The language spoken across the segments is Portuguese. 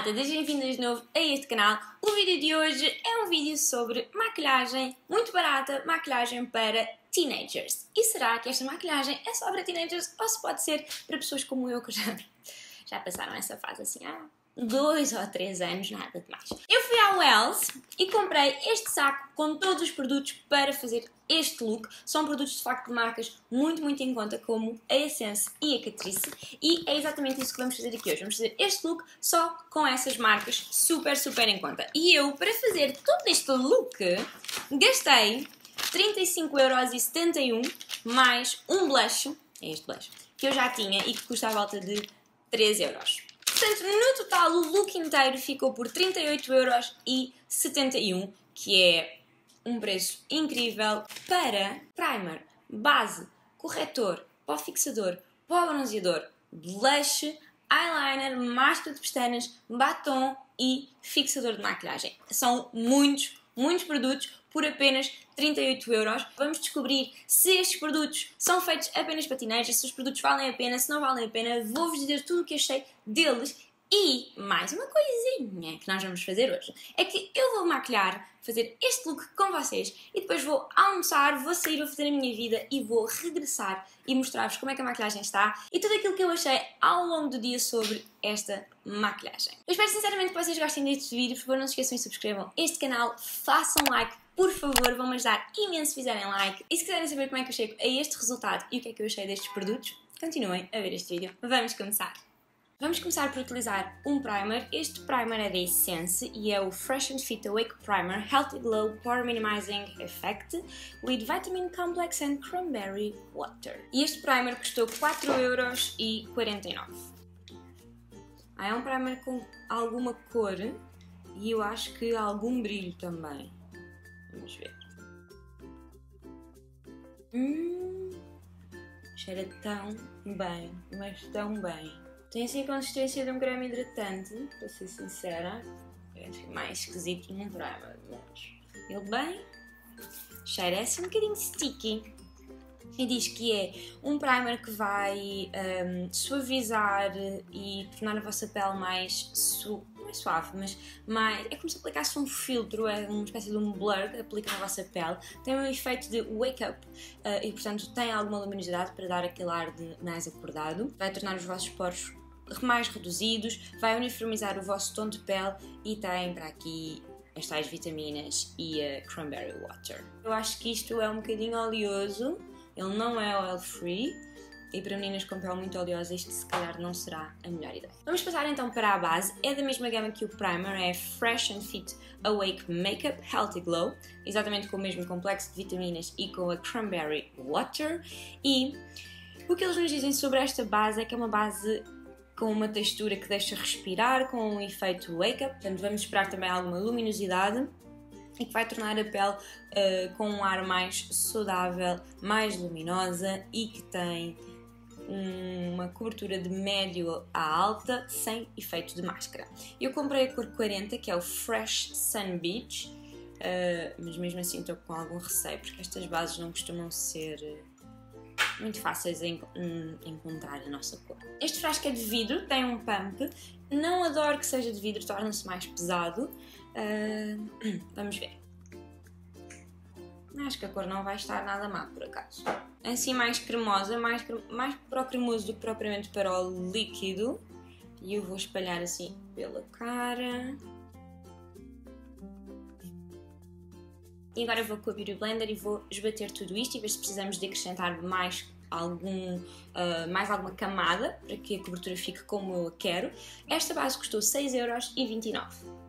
malta, bem-vindas de novo a este canal. O vídeo de hoje é um vídeo sobre maquilhagem muito barata, maquilhagem para teenagers. E será que esta maquilhagem é só para teenagers ou se pode ser para pessoas como eu que já, já passaram essa fase assim há dois ou três anos, nada de mais. Eu fui à Wells e comprei este saco com todos os produtos para fazer este look. São produtos de facto de marcas muito, muito em conta, como a Essence e a Catrice. E é exatamente isso que vamos fazer aqui hoje. Vamos fazer este look só com essas marcas super, super em conta. E eu, para fazer todo este look, gastei 35,71€ mais um blush, é este blush, que eu já tinha e que custa a volta de 3€. Portanto, no total, o look inteiro ficou por 38,71€, que é um preço incrível para primer, base, corretor, pó fixador, pó bronzeador, blush, eyeliner, máscara de pestanas, batom e fixador de maquilhagem. São muitos, muitos produtos por apenas 38 euros. Vamos descobrir se estes produtos são feitos apenas para teenagers, se os produtos valem a pena, se não valem a pena. Vou-vos dizer tudo o que achei deles e mais uma coisinha que nós vamos fazer hoje é que eu vou maquilhar, fazer este look com vocês e depois vou almoçar, vou sair, vou fazer a minha vida e vou regressar e mostrar-vos como é que a maquilhagem está e tudo aquilo que eu achei ao longo do dia sobre esta maquilhagem. Eu espero sinceramente que vocês gostem deste vídeo, por favor não se esqueçam de subscrevam este canal, façam like, por favor, vão-me ajudar imenso se fizerem like. E se quiserem saber como é que eu chego a este resultado e o que é que eu achei destes produtos, continuem a ver este vídeo. Vamos começar! Vamos começar por utilizar um primer. Este primer é da Essence e é o Fresh and Fit Awake Primer Healthy Glow Pore Minimizing Effect with Vitamin Complex and Cranberry Water. E este primer custou 4,49€. Ah, é um primer com alguma cor e eu acho que algum brilho também. Vamos ver. Hum, cheira tão bem, mas tão bem. Tem assim a consistência de um creme hidratante, para ser sincera. É mais esquisito num primer, mas ele bem. Cheira assim um bocadinho sticky. E diz que é um primer que vai um, suavizar e tornar a vossa pele mais, su suave, mas mais, é como se aplicasse um filtro, é uma espécie de um blur que aplica na vossa pele. Tem um efeito de wake up uh, e, portanto, tem alguma luminosidade para dar aquele ar de mais acordado. Vai tornar os vossos poros mais reduzidos, vai uniformizar o vosso tom de pele e tem para aqui as tais vitaminas e a cranberry water. Eu acho que isto é um bocadinho oleoso, ele não é oil free e para meninas com pele muito oleosa isto se calhar não será a melhor ideia. Vamos passar então para a base, é da mesma gama que o primer, é Fresh and Fit Awake Makeup Healthy Glow, exatamente com o mesmo complexo de vitaminas e com a cranberry water e o que eles nos dizem sobre esta base é que é uma base com uma textura que deixa respirar, com um efeito wake-up. Portanto, vamos esperar também alguma luminosidade e que vai tornar a pele uh, com um ar mais saudável, mais luminosa e que tem uma cobertura de médio a alta sem efeito de máscara. Eu comprei a cor 40, que é o Fresh Sun Beach, uh, mas mesmo assim estou com algum receio porque estas bases não costumam ser muito fáceis de encontrar a nossa cor. Este frasco é de vidro, tem um pump. Não adoro que seja de vidro, torna-se mais pesado. Uh, vamos ver. Acho que a cor não vai estar nada má, por acaso. Assim mais cremosa, mais, mais para o cremoso do que propriamente para o líquido. E eu vou espalhar assim pela cara. E agora vou com a Beauty Blender e vou esbater tudo isto e ver se precisamos de acrescentar mais algum, uh, mais alguma camada para que a cobertura fique como eu quero. Esta base custou 6,29€.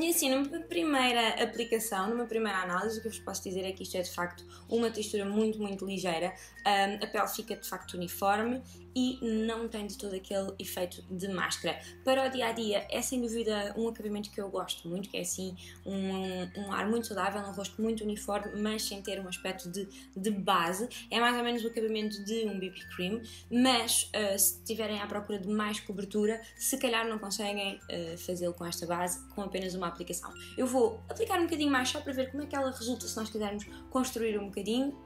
E assim, numa primeira aplicação, numa primeira análise, o que eu vos posso dizer é que isto é de facto uma textura muito, muito ligeira. Um, a pele fica de facto uniforme e não tem de todo aquele efeito de máscara. Para o dia a dia, é sem dúvida um acabamento que eu gosto muito, que é assim um, um ar muito saudável, um rosto muito uniforme, mas sem ter um aspecto de, de base. É mais ou menos o acabamento de um BB Cream, mas uh, se estiverem à procura de mais cobertura, se calhar não conseguem uh, fazê-lo com esta base, com apenas uma aplicação. Eu vou aplicar um bocadinho mais só para ver como é que ela resulta se nós quisermos construir um bocadinho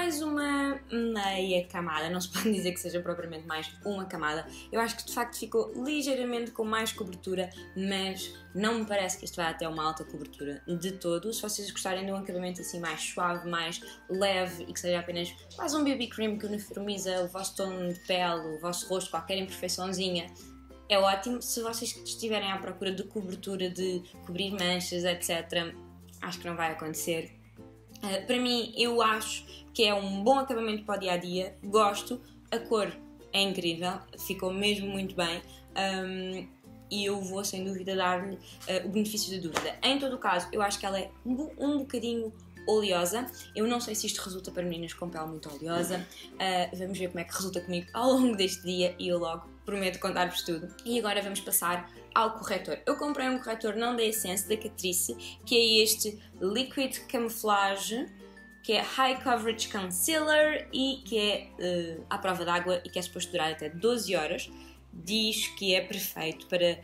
mais uma meia camada, não se pode dizer que seja propriamente mais uma camada. Eu acho que de facto ficou ligeiramente com mais cobertura, mas não me parece que isto vai até uma alta cobertura de todo. Se vocês gostarem de um acabamento assim mais suave, mais leve e que seja apenas quase um BB cream que uniformiza o vosso tom de pele, o vosso rosto, qualquer imperfeiçãozinha, é ótimo. Se vocês estiverem à procura de cobertura, de cobrir manchas, etc., acho que não vai acontecer. Uh, para mim, eu acho que é um bom acabamento para o dia a dia, gosto, a cor é incrível, ficou mesmo muito bem. Um, e eu vou sem dúvida dar-lhe uh, o benefício da dúvida. Em todo o caso, eu acho que ela é um, um bocadinho oleosa. Eu não sei se isto resulta para meninas com pele muito oleosa. Uh, vamos ver como é que resulta comigo ao longo deste dia e eu logo prometo contar-vos tudo. E agora vamos passar ao corretor. Eu comprei um corretor não da Essence, da Catrice, que é este Liquid Camouflage que é High Coverage Concealer e que é uh, à prova d'água e que é suposto durar até 12 horas. Diz que é perfeito para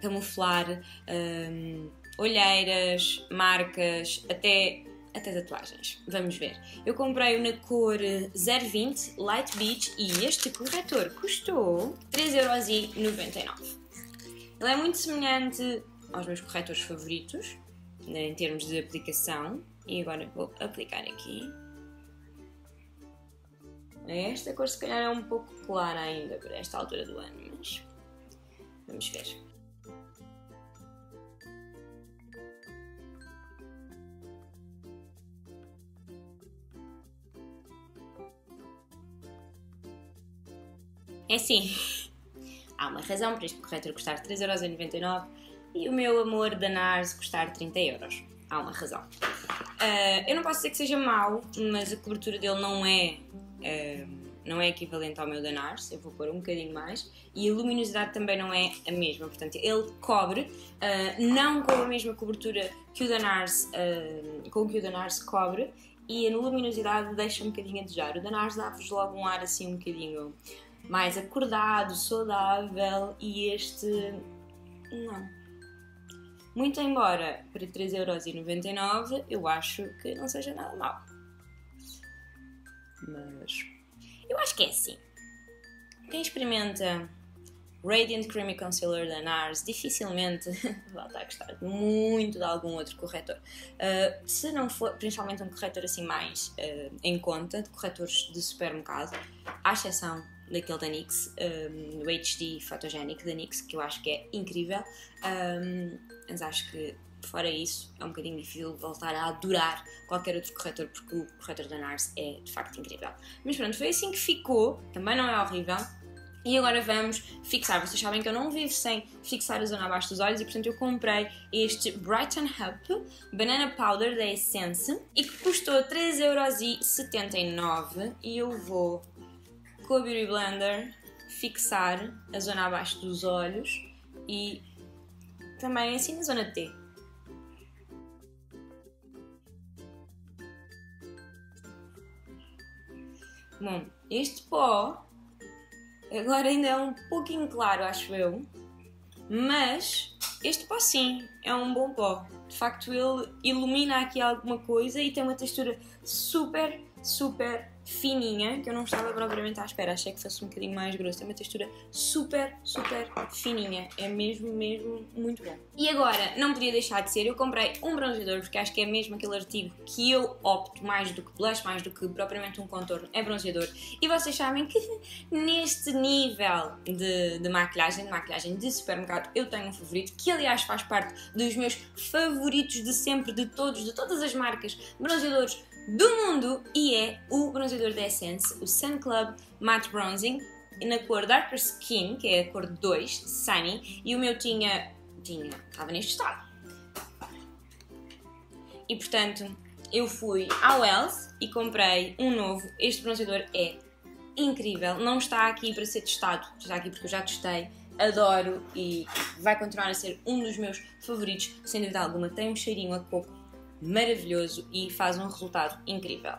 camuflar um, ehm, olheiras, marcas, até, até tatuagens. Vamos ver. Eu comprei-o na cor 020 Light Beach e este corretor custou 3,99€. Ele é muito semelhante aos meus corretores favoritos, né, em termos de aplicação, e agora vou aplicar aqui. Esta cor se calhar é um pouco clara ainda para esta altura do ano, mas vamos ver. É assim, há uma razão para este corretor custar 3,99€ e o meu amor da NARS custar 30€. Há uma razão. Uh, eu não posso dizer que seja mau, mas a cobertura dele não é, uh, não é equivalente ao meu da NARS, eu vou pôr um bocadinho mais, e a luminosidade também não é a mesma, portanto ele cobre, uh, não com a mesma cobertura que o da NARS, com que o da NARS cobre, e a luminosidade deixa um bocadinho a desejar. O da NARS dá-vos logo um ar assim um bocadinho mais acordado, saudável, e este não muito embora para 3,99€ eu acho que não seja nada mal. Mas eu acho que é assim. Quem experimenta Radiant Creamy Concealer da NARS dificilmente estar a gostar muito de algum outro corretor. Uh, se não for, principalmente um corretor assim mais uh, em conta, de corretores de supermercado, à exceção daquele da NYX, um, o HD Photogenic da NYX, que eu acho que é incrível, um, mas acho que fora isso é um bocadinho difícil voltar a adorar qualquer outro corretor, porque o corretor da NARS é de facto incrível. Mas pronto, foi assim que ficou, também não é horrível. E agora vamos fixar. Vocês sabem que eu não vivo sem fixar a zona abaixo dos olhos e portanto eu comprei este Brighten Up Banana Powder da Essence e que custou 3,79€ e eu vou com a Beauty Blender fixar a zona abaixo dos olhos e também assim na zona T. Bom, este pó agora ainda é um pouquinho claro, acho eu, mas este pó sim é um bom pó. De facto, ele ilumina aqui alguma coisa e tem uma textura super, super fininha, que eu não estava propriamente à espera, achei que fosse um bocadinho mais grosso. Tem uma textura super, super fininha. É mesmo, mesmo muito bom. E agora, não podia deixar de ser, eu comprei um bronzeador, porque acho que é mesmo aquele artigo que eu opto mais do que blush, mais do que propriamente um contorno, é bronzeador. E vocês sabem que neste nível de, de maquilhagem, de maquilhagem de supermercado, eu tenho um favorito, que aliás faz parte dos meus favoritos de sempre, de todos, de todas as marcas, bronzeadores do mundo e é o bronzeador da Essence, o Sun Club Matte Bronzing na cor Darker Skin, que é a cor 2, Sunny, e o meu tinha, tinha, estava neste estado. E portanto, eu fui ao Wells e comprei um novo. Este bronzeador é incrível, não está aqui para ser testado, está aqui porque eu já testei, adoro e vai continuar a ser um dos meus favoritos, sem dúvida alguma. Tem um cheirinho a coco maravilhoso e faz um resultado incrível.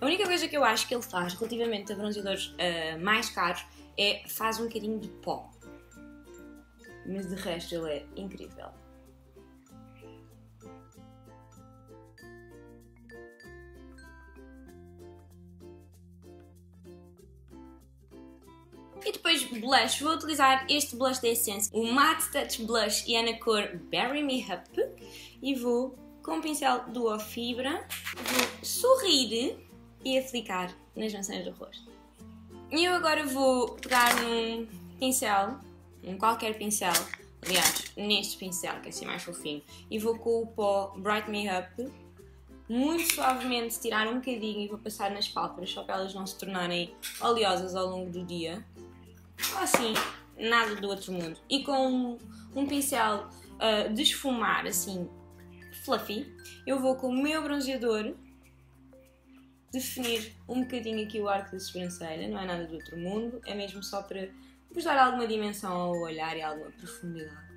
A única coisa que eu acho que ele faz relativamente a bronzeadores uh, mais caros é faz um bocadinho de pó. Mas de resto ele é incrível. Depois blush, vou utilizar este blush da Essence, o Matte Touch Blush e é na cor Berry Me Up. E vou, com o pincel do Fibra, vou sorrir e aplicar nas maçãs do rosto. E eu agora vou pegar num pincel, um qualquer pincel, aliás, neste pincel que é assim mais fofinho, e vou com o pó Bright Me Up, muito suavemente tirar um bocadinho e vou passar nas pálpebras só para elas não se tornarem oleosas ao longo do dia. Assim, nada do outro mundo. E com um, pincel uh, de esfumar, assim, fluffy, eu vou com o meu bronzeador definir um bocadinho aqui o arco da sobrancelha, não é nada do outro mundo, é mesmo só para vos dar alguma dimensão ao olhar e alguma profundidade.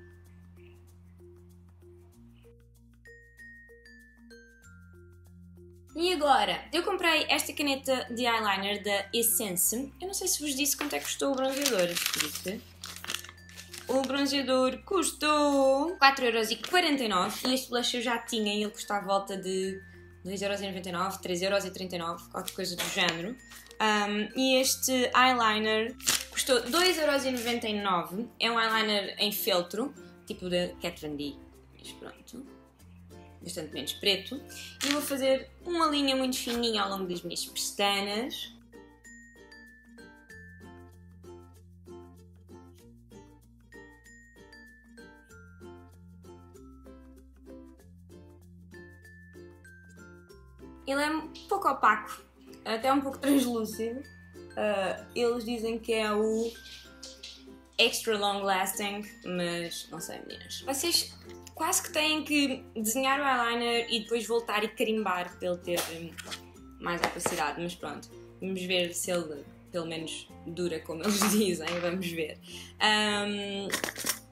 E agora, eu comprei esta caneta de eyeliner da Essence. Eu não sei se vos disse quanto é que custou o bronzeador. O bronzeador custou 4,49€ e este blush eu já tinha e ele custa à volta de 2,99€, 3,39€, qualquer coisa do género. Um, e este eyeliner custou 2,99€. É um eyeliner em feltro, tipo da Kat Von D. Mas pronto bastante preto. E vou fazer uma linha muito fininha ao longo das minhas pestanas. Ele é um pouco opaco, até um pouco translúcido. Uh, eles dizem que é o extra long lasting, mas não sei, meninas. Vocês quase que têm que desenhar o eyeliner e depois voltar e carimbar para ele ter hum, mais opacidade, mas pronto, vamos ver se ele pelo menos dura como eles dizem, vamos ver. Um,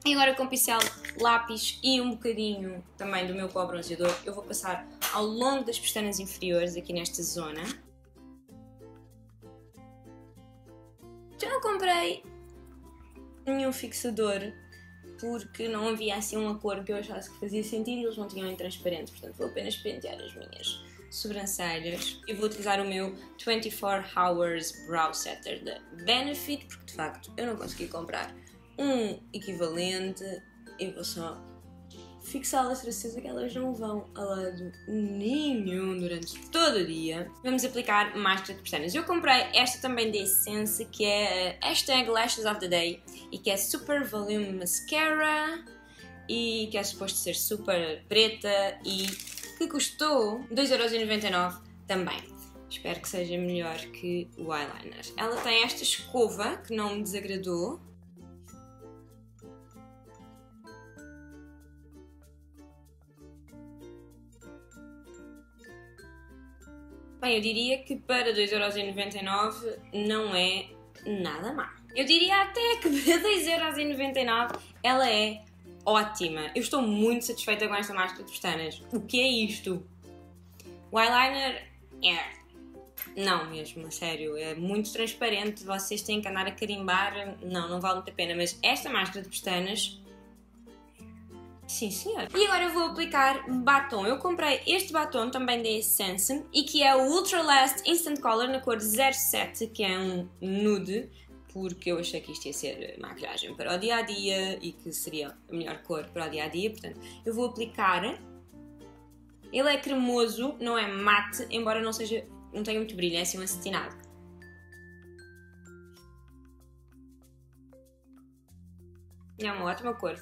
e agora com pincel, lápis e um bocadinho também do meu pó bronzeador, eu vou passar ao longo das pestanas inferiores, aqui nesta zona. Já não comprei nenhum fixador porque não havia assim uma cor que eu achasse que fazia sentido e eles não tinham em transparente, portanto vou apenas pentear as minhas sobrancelhas e vou utilizar o meu 24 Hours Brow Setter da Benefit, porque de facto eu não consegui comprar um equivalente e vou só fixá-las para certeza que elas não vão a lado nenhum durante todo o dia. Vamos aplicar máscara de pestanas. Eu comprei esta também da Essence, que é hashtag Lashes of the Day e que é Super Volume Mascara e que é suposto ser super preta e que custou 2,99€ também. Espero que seja melhor que o eyeliner. Ela tem esta escova que não me desagradou Bem, eu diria que para 2,99€ não é nada má. Eu diria até que para 2,99€ ela é ótima. Eu estou muito satisfeita com esta máscara de pestanas. O que é isto? O eyeliner é. Não mesmo, a sério, é muito transparente. Vocês têm que andar a carimbar. Não, não vale muito a pena. Mas esta máscara de pestanas Sim, senhor. E agora eu vou aplicar batom. Eu comprei este batom também da Essence e que é o Ultra Last Instant Color na cor 07, que é um nude, porque eu achei que isto ia ser maquilhagem para o dia a dia e que seria a melhor cor para o dia a dia. Portanto, eu vou aplicar. Ele é cremoso, não é mate, embora não seja, não tenha muito brilho, é assim um acetinado. É uma ótima cor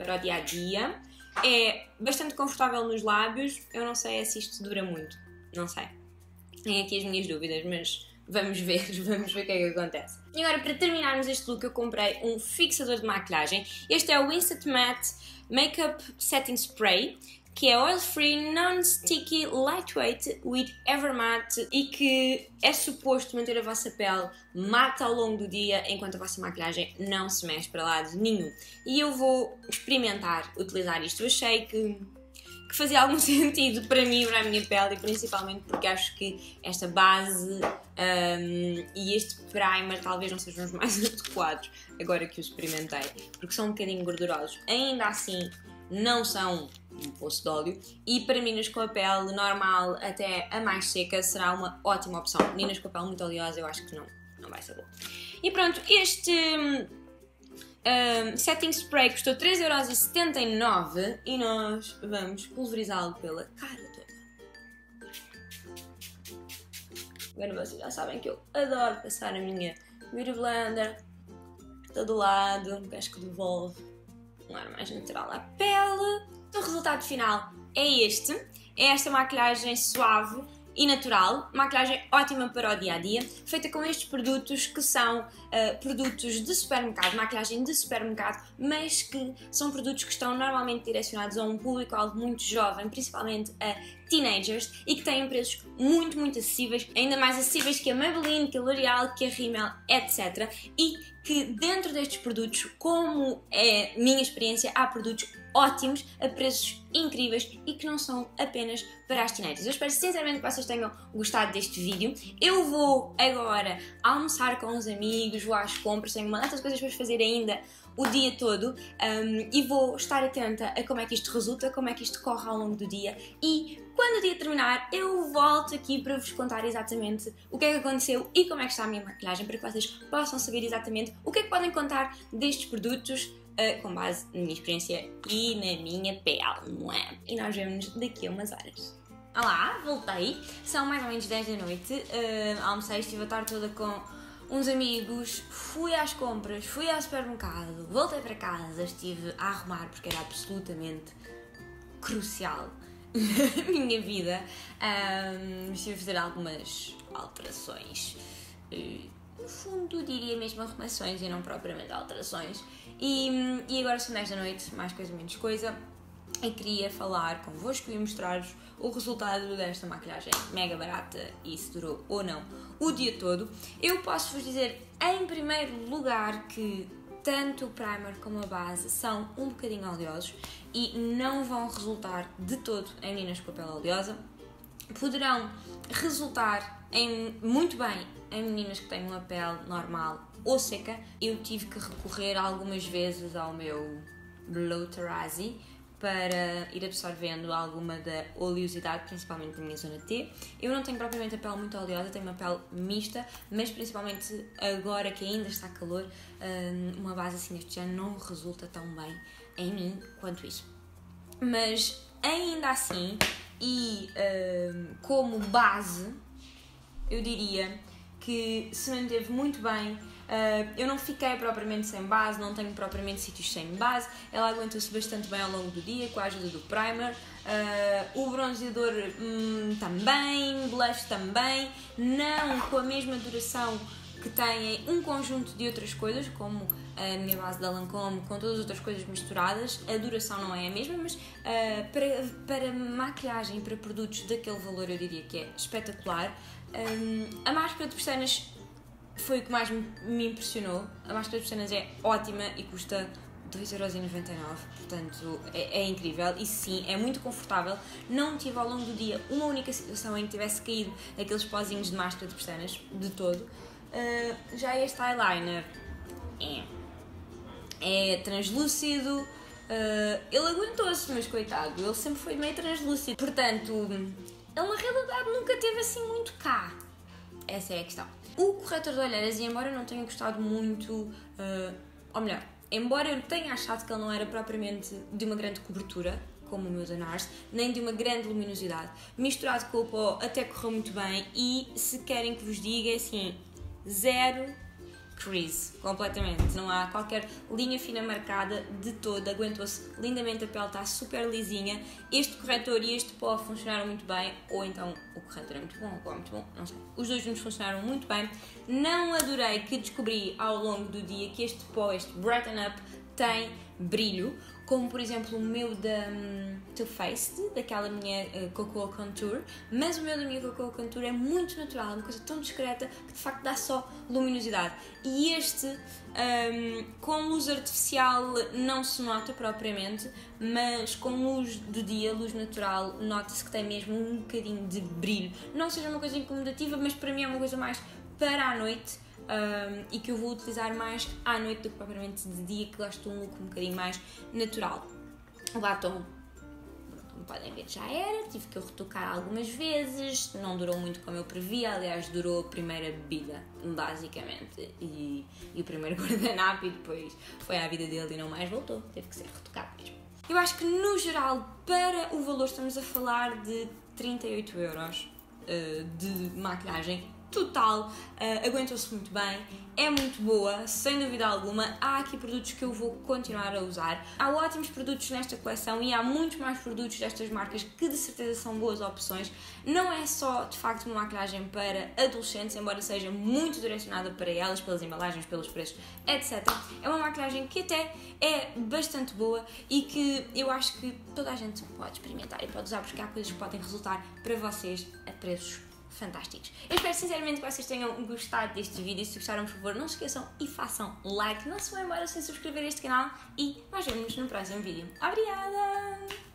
para o dia a dia. É bastante confortável nos lábios. Eu não sei se isto dura muito. Não sei. Tenho aqui as minhas dúvidas, mas vamos ver, vamos ver o que é que acontece. E agora, para terminarmos este look, eu comprei um fixador de maquilhagem. Este é o Instant Matte Makeup Setting Spray que é oil free, non-sticky, lightweight with Evermatte e que é suposto manter a vossa pele mata ao longo do dia enquanto a vossa maquilhagem não se mexe para lado nenhum. E eu vou experimentar utilizar isto. Eu achei que, que fazia algum sentido para mim, para a minha pele e principalmente porque acho que esta base um, e este primer talvez não sejam os mais adequados agora que o experimentei, porque são um bocadinho gordurosos. Ainda assim, não são poço de óleo. E para meninas com a pele normal até a mais seca será uma ótima opção. Meninas com a pele muito oleosa eu acho que não, não vai ser bom. E pronto, este um, setting spray custou 3,79€ e nós vamos pulverizá-lo pela cara toda. Agora vocês já sabem que eu adoro passar a minha Beauty Blender todo lado, acho que devolve um ar mais natural à pele. O resultado final é este. É esta maquilhagem suave e natural, maquilhagem ótima para o dia a dia, feita com estes produtos que são uh, produtos de supermercado, maquilhagem de supermercado, mas que são produtos que estão normalmente direcionados a um público-alvo muito jovem, principalmente a teenagers, e que têm preços muito, muito acessíveis, ainda mais acessíveis que a Maybelline, que a L'Oreal, que a Rimmel, etc. E que dentro destes produtos, como é minha experiência, há produtos ótimos, a preços incríveis e que não são apenas para as teenagers. Eu espero sinceramente que vocês tenham gostado deste vídeo. Eu vou agora almoçar com os amigos, vou às compras, tenho uma data de coisas para fazer ainda o dia todo um, e vou estar atenta a como é que isto resulta, como é que isto corre ao longo do dia e quando o dia terminar eu volto aqui para vos contar exatamente o que é que aconteceu e como é que está a minha maquilhagem para que vocês possam saber exatamente o que é que podem contar destes produtos uh, com base na minha experiência e na minha pele, não é? E nós vemos daqui a umas horas. Olá, voltei. São mais ou menos 10 da noite. Uh, almocei, estive a tarde toda com uns amigos, fui às compras, fui ao supermercado, voltei para casa, estive a arrumar porque era absolutamente crucial na minha vida. Um, estive a fazer algumas alterações. Uh, no fundo, diria mesmo arrumações e não propriamente alterações. E, e agora são 10 da noite, mais coisa menos coisa, e queria falar convosco e mostrar-vos o resultado desta maquilhagem mega barata e se durou ou não o dia todo. Eu posso vos dizer, em primeiro lugar, que tanto o primer como a base são um bocadinho oleosos e não vão resultar de todo em meninas com a pele oleosa. Poderão resultar em, muito bem em meninas que têm uma pele normal ou seca. Eu tive que recorrer algumas vezes ao meu Blue Tarazi para ir absorvendo alguma da oleosidade, principalmente da minha zona T. Eu não tenho propriamente a pele muito oleosa, tenho uma pele mista, mas principalmente agora que ainda está calor, hum, uma base assim deste género não resulta tão bem em mim quanto isso. Mas ainda assim, e hum, como base, eu diria que se manteve muito bem Uh, eu não fiquei propriamente sem base, não tenho propriamente sítios sem base. Ela aguentou-se bastante bem ao longo do dia com a ajuda do primer. Uh, o bronzeador hum, também, blush também, não com a mesma duração que têm um conjunto de outras coisas, como a minha base da Lancôme, com todas as outras coisas misturadas, a duração não é a mesma, mas uh, para, para maquilhagem para produtos daquele valor eu diria que é espetacular. Um, a máscara de pestanas foi o que mais me impressionou. A máscara de pestanas é ótima e custa 2,99€, portanto é, é, incrível e sim, é muito confortável. Não tive ao longo do dia uma única situação em que tivesse caído aqueles pozinhos de máscara de pestanas, de todo. Uh, já este eyeliner é, é translúcido, uh, ele aguentou-se, mas coitado, ele sempre foi meio translúcido, portanto, ele na realidade nunca teve assim muito cá. Essa é a questão. O corretor de olheiras, e embora eu não tenha gostado muito, uh, ou melhor, embora eu tenha achado que ele não era propriamente de uma grande cobertura, como o meu da NARS, nem de uma grande luminosidade, misturado com o pó até correu muito bem e se querem que vos diga, é assim, zero crease, completamente. Não há qualquer linha fina marcada de toda, aguentou-se lindamente, a pele está super lisinha. Este corretor e este pó funcionaram muito bem, ou então o corretor é muito bom, o pó é muito bom, não sei. Os dois juntos funcionaram muito bem. Não adorei que descobri ao longo do dia que este pó, este Brighten Up, tem brilho, como por exemplo o meu da um, Too Faced, daquela minha uh, Cocoa Contour, mas o meu da minha Cocoa Contour é muito natural, é uma coisa tão discreta que de facto dá só luminosidade. E este, um, com luz artificial, não se nota propriamente, mas com luz do dia, luz natural, nota-se que tem mesmo um bocadinho de brilho. Não seja uma coisa incomodativa, mas para mim é uma coisa mais para a noite um, e que eu vou utilizar mais à noite do que propriamente de dia, que gosto de um look um bocadinho mais natural. O batom, como podem ver, já era, tive que eu retocar algumas vezes, não durou muito como eu previa, aliás, durou a primeira bebida, basicamente, e, e o primeiro guardanapo, e depois foi à vida dele e não mais voltou, teve que ser retocado mesmo. Eu acho que no geral, para o valor, estamos a falar de 38 euros uh, de maquilhagem total, uh, aguentou-se muito bem, é muito boa, sem dúvida alguma. Há aqui produtos que eu vou continuar a usar. Há ótimos produtos nesta coleção e há muitos mais produtos destas marcas que de certeza são boas opções. Não é só de facto uma maquilhagem para adolescentes, embora seja muito direcionada para elas, pelas embalagens, pelos preços, etc. É uma maquilhagem que até é bastante boa e que eu acho que toda a gente pode experimentar e pode usar porque há coisas que podem resultar para vocês a preços fantásticos. Eu espero sinceramente que vocês tenham gostado deste vídeo. Se gostaram, por favor, não se esqueçam e façam like. Não se vão embora sem subscrever este canal e nós vemos no próximo vídeo. Obrigada!